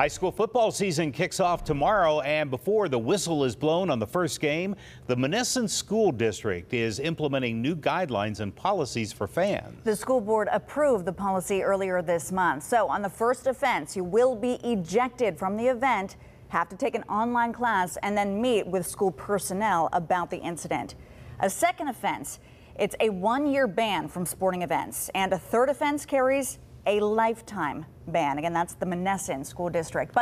High school football season kicks off tomorrow, and before the whistle is blown on the first game, the Monessen School District is implementing new guidelines and policies for fans. The school board approved the policy earlier this month. So on the first offense, you will be ejected from the event, have to take an online class, and then meet with school personnel about the incident. A second offense, it's a one-year ban from sporting events, and a third offense carries a lifetime ban. Again, that's the Monessen School District. But